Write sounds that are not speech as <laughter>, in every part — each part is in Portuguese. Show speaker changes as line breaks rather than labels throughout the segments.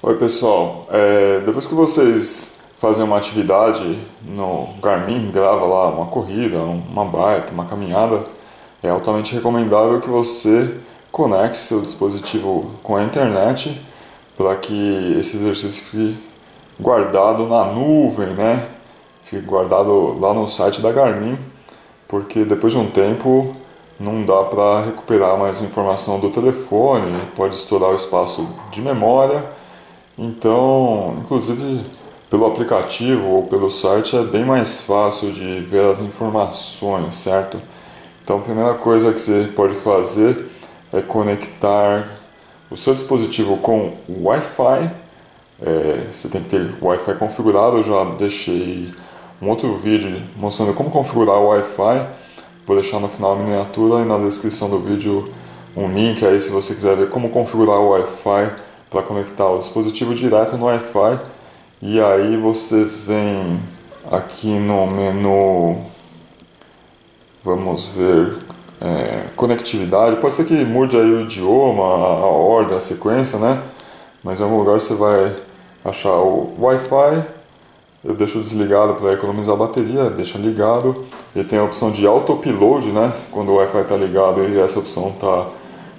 Oi pessoal, é, depois que vocês fazem uma atividade no Garmin, grava lá uma corrida, uma bike, uma caminhada, é altamente recomendável que você conecte seu dispositivo com a internet para que esse exercício fique guardado na nuvem, né? Fique guardado lá no site da Garmin, porque depois de um tempo não dá para recuperar mais informação do telefone, pode estourar o espaço de memória então, inclusive pelo aplicativo ou pelo site é bem mais fácil de ver as informações, certo? Então, a primeira coisa que você pode fazer é conectar o seu dispositivo com o Wi-Fi. É, você tem que ter o Wi-Fi configurado. Eu já deixei um outro vídeo mostrando como configurar o Wi-Fi. Vou deixar no final a miniatura e na descrição do vídeo um link aí se você quiser ver como configurar o Wi-Fi para conectar. O dispositivo direto no Wi-Fi e aí você vem aqui no menu vamos ver é, conectividade. Pode ser que mude aí o idioma a ordem a sequência né? Mas em algum lugar você vai achar o Wi-Fi. Eu deixo desligado para economizar bateria deixa ligado. Ele tem a opção de autopilot né? Quando o Wi-Fi está ligado e essa opção está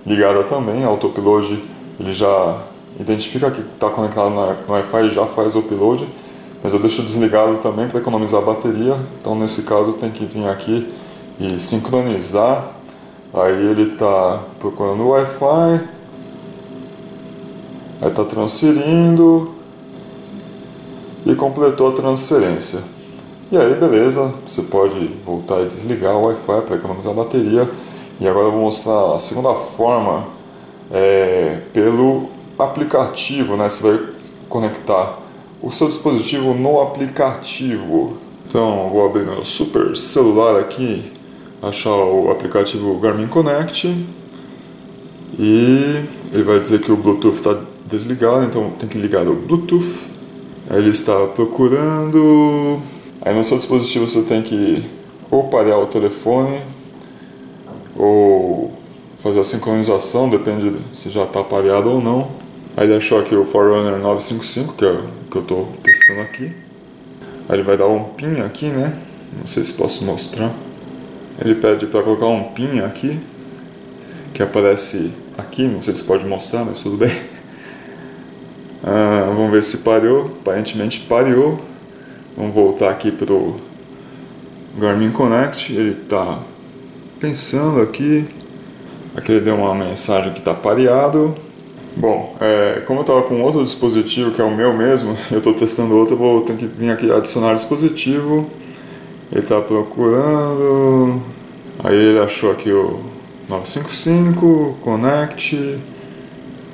ligada também autopilot ele já identifica que está conectado no Wi-Fi e já faz o upload, mas eu deixo desligado também para economizar a bateria. Então nesse caso tem que vir aqui e sincronizar. Aí ele está procurando o Wi-Fi, aí está transferindo e completou a transferência. E aí beleza, você pode voltar e desligar o Wi-Fi para economizar bateria. E agora eu vou mostrar a segunda forma é, pelo aplicativo, né? Você vai conectar o seu dispositivo no aplicativo. Então, vou abrir meu super celular aqui, achar o aplicativo Garmin Connect e ele vai dizer que o Bluetooth está desligado, então tem que ligar o Bluetooth. Aí ele está procurando. Aí no seu dispositivo você tem que ou parear o telefone ou fazer a sincronização, depende se já está pareado ou não. Aí ele achou aqui o Forerunner 955, que é que eu estou testando aqui. Aí ele vai dar um pin aqui, né? Não sei se posso mostrar. Ele pede para colocar um pin aqui, que aparece aqui, não sei se pode mostrar, mas tudo bem. <laughs> Ah, vamos ver se pareou, aparentemente pareou. Vamos voltar aqui para o Garmin Connect, ele está pensando aqui. Aqui ele deu uma mensagem que está pareado. Bom, é, como eu estava com outro dispositivo que é o meu mesmo, <laughs> eu estou testando outro, vou ter que vir aqui adicionar dispositivo. Ele está procurando. Aí ele achou aqui o 955, connect,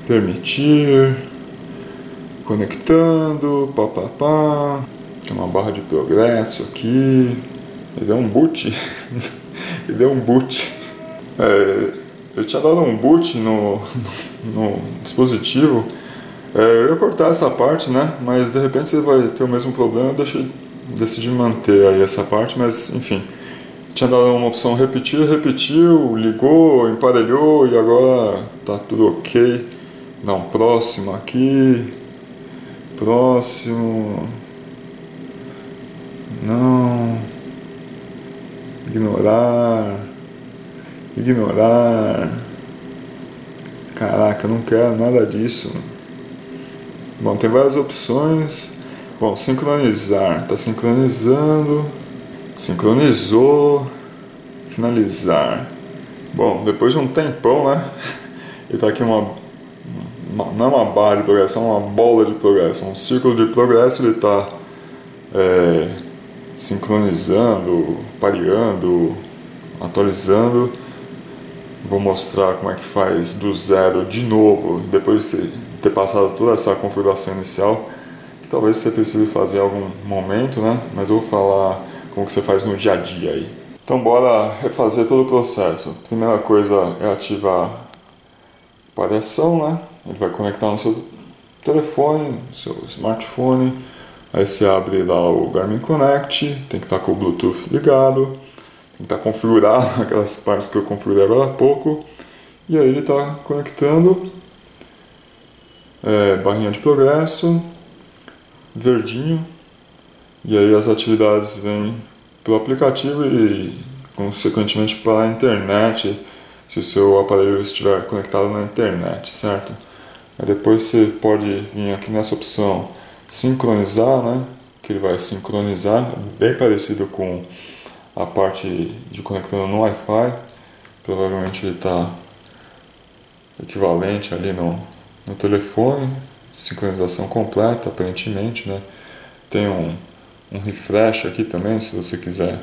permitir, conectando, papapá. Tem uma barra de progresso aqui. Ele deu um boot. <laughs> ele deu um boot. É, eu tinha dado um boot <laughs> no, no dispositivo. É, eu ia cortar essa parte, né? Mas de repente você vai ter o mesmo problema. Eu deixei, decidi manter aí essa parte, mas enfim. Tinha dado uma opção repetir, repetiu, ligou, emparelhou e agora tá tudo ok. Um próximo aqui. Próximo. Não. Ignorar ignorar. Caraca, não quero nada disso. Bom, tem várias opções. Bom, sincronizar. Está sincronizando. Sincronizou. Finalizar. Bom, depois de um tempão, né? <laughs> E tá aqui uma, uma, Não é uma barra de progresso, é uma bola de progresso. Um círculo de progresso. Ele está é, sincronizando, pareando, atualizando Vou mostrar como é que faz do zero de novo, depois de ter passado toda essa configuração inicial, que talvez você precise fazer em algum momento, né? Mas eu vou falar como que você faz no dia a dia aí. Então bora refazer todo o processo. Primeira coisa é ativar a pareação, né? Ele vai conectar no seu telefone, no seu smartphone. Aí você abre lá o Garmin Connect, tem que estar com o Bluetooth ligado tá configurado <laughs> aquelas partes que eu configurei agora há pouco. E aí ele está conectando. é, barrinha de progresso, verdinho, e aí as atividades vêm pelo aplicativo e consequentemente para a internet, se o seu aparelho estiver conectado na internet, certo? Aí depois você pode vir aqui nessa opção sincronizar, né? Que ele vai sincronizar, bem parecido com a parte de conectando no Wi-Fi. Provavelmente ele está equivalente ali no, no telefone, sincronização completa, aparentemente, né? Tem um, um refresh aqui também, se você quiser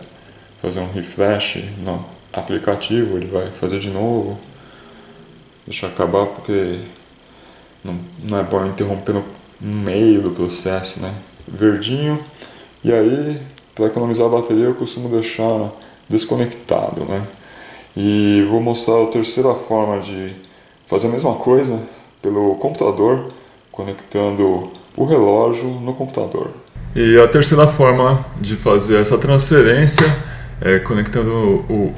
fazer um refresh no aplicativo, ele vai fazer de novo. Deixa acabar porque não, não é bom interromper no, meio do processo, né? Verdinho. E aí, para economizar a bateria, eu costumo deixar desconectado, né? E vou mostrar a terceira forma de fazer a mesma coisa pelo computador, conectando o relógio no computador. E a terceira forma de fazer essa transferência é conectando o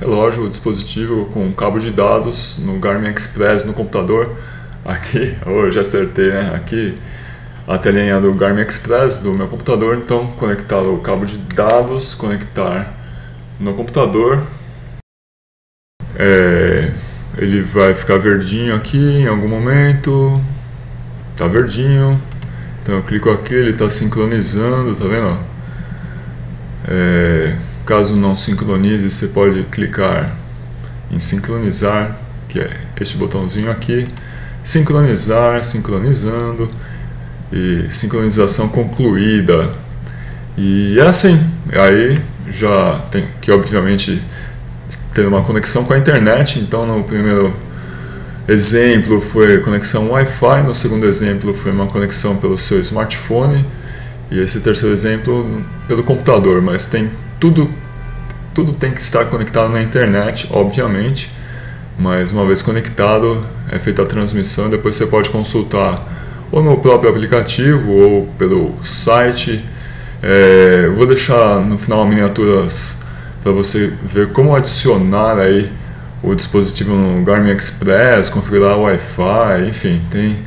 relógio, o dispositivo com um cabo de dados no Garmin Express no computador. Aqui, <laughs> oh, já acertei, né? Aqui a telinha do Garmin Express do meu computador, então conectar o cabo de dados, conectar no computador. É, ele vai ficar verdinho aqui em algum momento. Tá verdinho. Então eu clico aqui, ele está sincronizando, tá vendo? É, caso não sincronize, você pode clicar em sincronizar, que é este botãozinho aqui. Sincronizar, sincronizando e sincronização concluída. E é assim, aí já tem que obviamente ter uma conexão com a internet, então no primeiro exemplo foi conexão Wi-Fi, no segundo exemplo foi uma conexão pelo seu smartphone e esse terceiro exemplo pelo computador, mas tem tudo tudo tem que estar conectado na internet, obviamente, mas uma vez conectado é feita a transmissão, depois você pode consultar ou no próprio aplicativo ou pelo site. É, vou deixar no final miniaturas para você ver como adicionar aí o dispositivo no Garmin Express, configurar o Wi-Fi, enfim, tem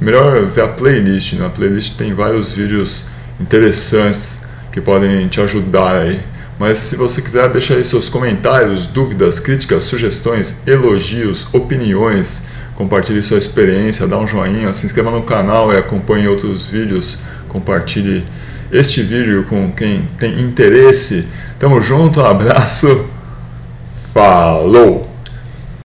melhor ver a playlist. Na playlist tem vários vídeos interessantes que podem te ajudar aí. Mas se você quiser deixar aí seus comentários, dúvidas, críticas, sugestões, elogios, opiniões, compartilhe sua experiência, dá um joinha, se inscreva no canal e acompanhe outros vídeos, compartilhe este vídeo com quem tem interesse. Tamo junto, um abraço, falou!